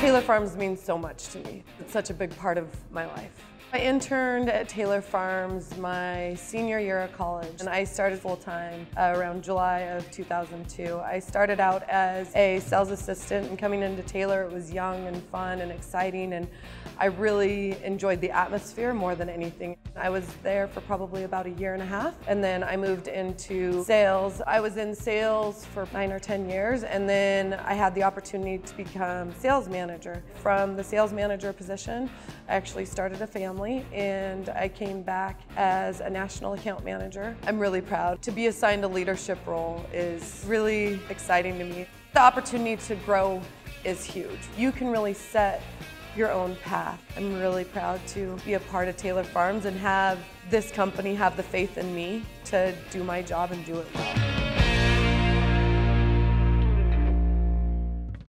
Taylor Farms means so much to me. It's such a big part of my life. I interned at Taylor Farms my senior year of college and I started full-time uh, around July of 2002. I started out as a sales assistant and coming into Taylor it was young and fun and exciting and I really enjoyed the atmosphere more than anything. I was there for probably about a year and a half and then I moved into sales. I was in sales for nine or 10 years and then I had the opportunity to become sales manager. From the sales manager position, I actually started a family family and I came back as a national account manager. I'm really proud. To be assigned a leadership role is really exciting to me. The opportunity to grow is huge. You can really set your own path. I'm really proud to be a part of Taylor Farms and have this company have the faith in me to do my job and do it well.